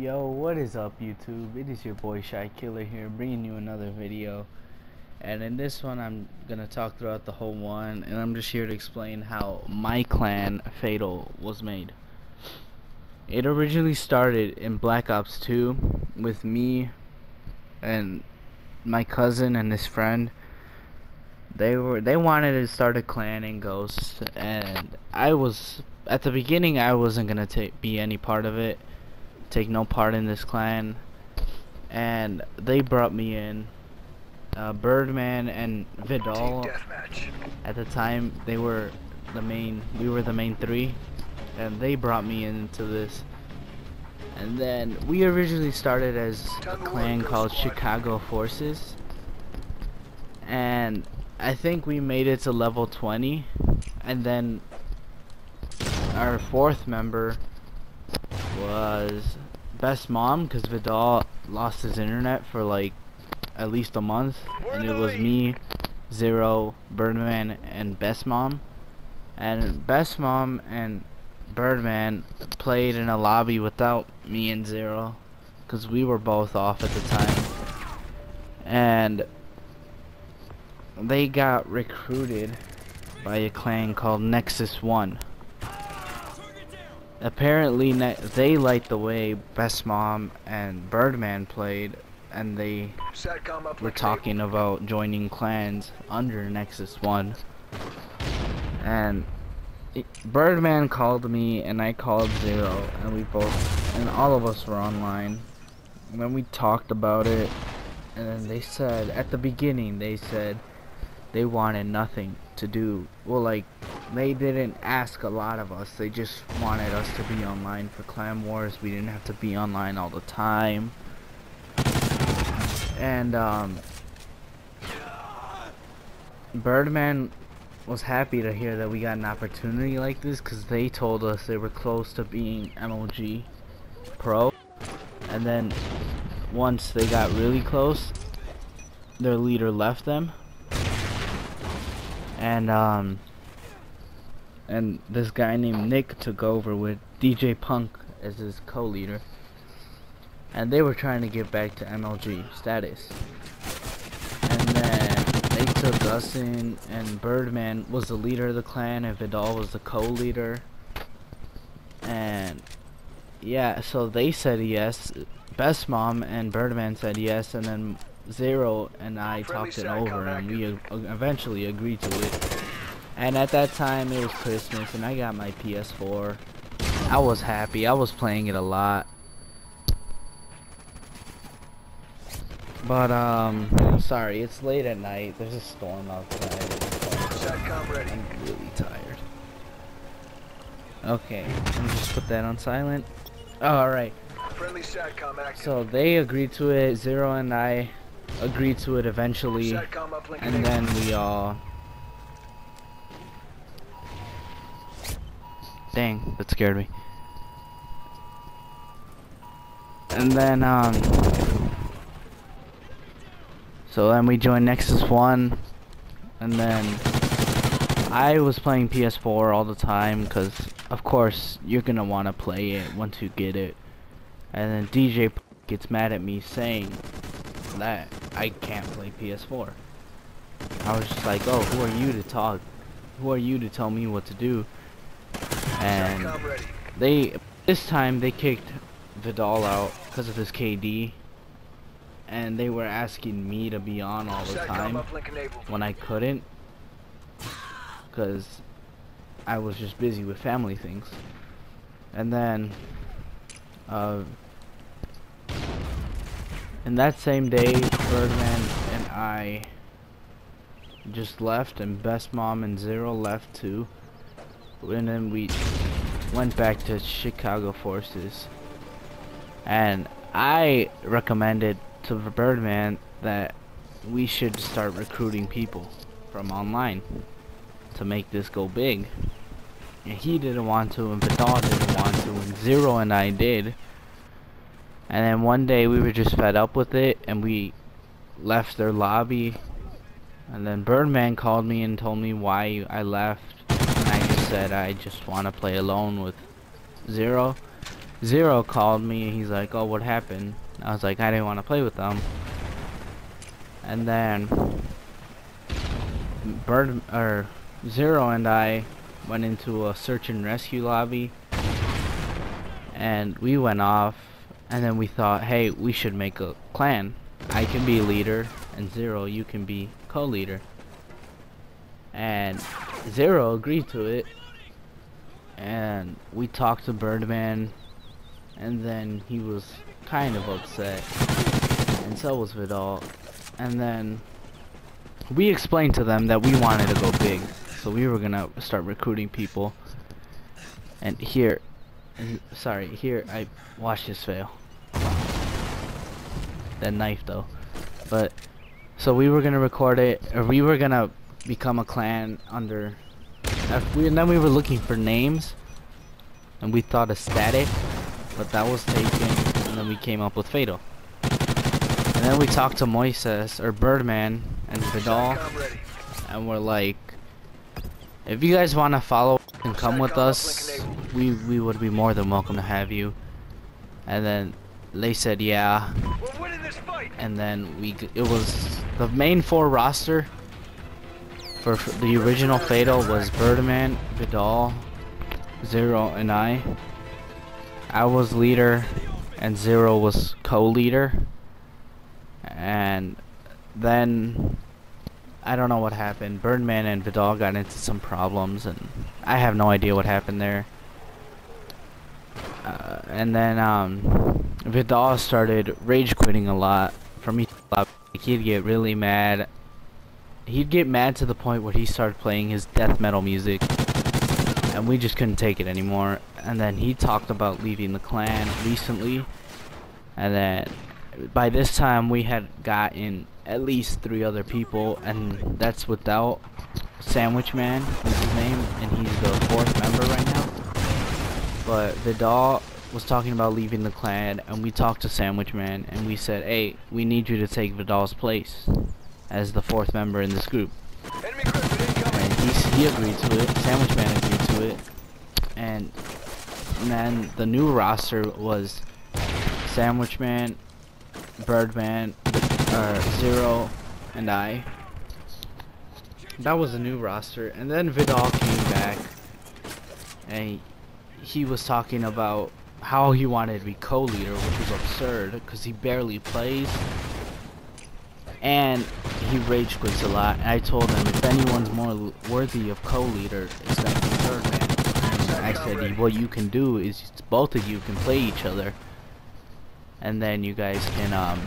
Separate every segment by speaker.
Speaker 1: Yo, what is up YouTube? It is your boy Shy Killer here bringing you another video. And in this one I'm gonna talk throughout the whole one and I'm just here to explain how my clan Fatal was made. It originally started in Black Ops 2 with me and my cousin and his friend. They were they wanted to start a clan in Ghosts and I was at the beginning I wasn't gonna be any part of it take no part in this clan. And they brought me in uh, Birdman and Vidal. At the time they were the main we were the main three. And they brought me into this. And then we originally started as a clan called Chicago Forces. And I think we made it to level 20 and then our fourth member was Best Mom because Vidal lost his internet for like at least a month and it was me, Zero, Birdman, and Best Mom. And Best Mom and Birdman played in a lobby without me and Zero because we were both off at the time. And they got recruited by a clan called Nexus 1 apparently they liked the way Best Mom and Birdman played and they were talking about joining clans under Nexus 1 and Birdman called me and I called Zero and we both and all of us were online. And then we talked about it and then they said at the beginning they said they wanted nothing to do well like they didn't ask a lot of us. They just wanted us to be online for clan wars. We didn't have to be online all the time. And um Birdman was happy to hear that we got an opportunity like this because they told us they were close to being MLG Pro. And then once they got really close their leader left them. And um and this guy named Nick took over with DJ Punk as his co-leader. And they were trying to get back to MLG status. And then they took us in and Birdman was the leader of the clan and Vidal was the co-leader. And yeah so they said yes Best Mom and Birdman said yes and then Zero and I talked it over and we eventually agreed to it. And at that time it was Christmas and I got my PS4. I was happy. I was playing it a lot. But um sorry, it's late at night. There's a storm outside. I'm really tired. Okay, let me just put that on silent. Oh, Alright. So they agreed to it, Zero and I agreed to it eventually, and then we all. Dang, that scared me. And then, um. So then we joined Nexus 1, and then I was playing PS4 all the time, because, of course, you're gonna want to play it once you get it. And then DJ gets mad at me saying that I can't play PS4. I was just like, oh, who are you to talk? Who are you to tell me what to do? And they, this time they kicked Vidal out because of his KD. And they were asking me to be on all the time when I couldn't. Because I was just busy with family things. And then, uh, and that same day, Birdman and I just left, and Best Mom and Zero left too. And then we went back to Chicago Forces. And I recommended to Birdman that we should start recruiting people from online to make this go big. And he didn't want to, and Vidal didn't want to, and Zero and I did. And then one day we were just fed up with it and we left their lobby. And then Birdman called me and told me why I left. And I just said I just want to play alone with Zero. Zero called me and he's like, oh, what happened? I was like, I didn't want to play with them. And then Bird or Zero and I went into a search and rescue lobby and we went off and then we thought, hey, we should make a clan. I can be leader and Zero, you can be co-leader. And Zero agreed to it and we talked to Birdman and then he was kind of upset and so was Vidal. And then we explained to them that we wanted to go big so we were gonna start recruiting people. And here and sorry here I watched this fail that knife though. But so we were gonna record it or we were gonna become a clan under we, and then we were looking for names and we thought of static but that was taken and then we came up with Fatal. And then we talked to Moises or Birdman and Vidal and we're like if you guys want to follow and come with us we we would be more than welcome to have you. And then they said yeah. And then we it was the main four roster for the original Fatal was Birdman, Vidal, Zero, and I. I was leader and Zero was co-leader. And then I don't know what happened. Birdman and Vidal got into some problems and I have no idea what happened there. Uh, and then um, Vidal started rage quitting a lot. From each like he'd get really mad he'd get mad to the point where he started playing his death metal music and we just couldn't take it anymore. And then he talked about leaving the clan recently and then by this time we had gotten at least three other people and that's without Sandwich Man is his name and he's the fourth member right now. But Vidal was talking about leaving the clan and we talked to Sandwich Man and we said hey we need you to take Vidal's place as the fourth member in this group. And he, he agreed to it. Sandwich Man agreed to it. And then the new roster was Sandwich Man, Birdman, uh, Zero, and I. That was a new roster, and then Vidal came back, and he, he was talking about how he wanted to be co-leader, which was absurd, because he barely plays, and he rage quits a lot. And I told him if anyone's more worthy of co-leader, it's gonna be Birdman. I said, what you can do is both of you can play each other, and then you guys can um,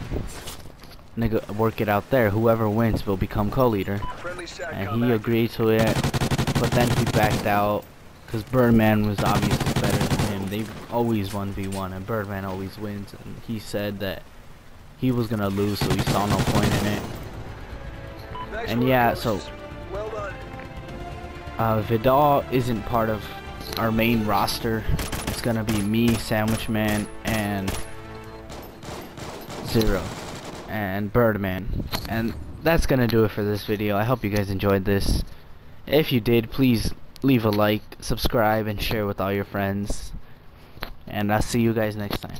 Speaker 1: work it out there. Whoever wins will become co-leader. And he agreed to it, but then he backed out because Birdman was obviously better than him. They've always 1v1, and Birdman always wins. And he said that he was gonna lose, so he saw no point in it. And yeah, so uh, Vidal isn't part of our main roster. It's gonna be me, Sandwich Man, and Zero, and Birdman. And that's gonna do it for this video. I hope you guys enjoyed this. If you did, please leave a like, subscribe, and share with all your friends. And I'll see you guys next time.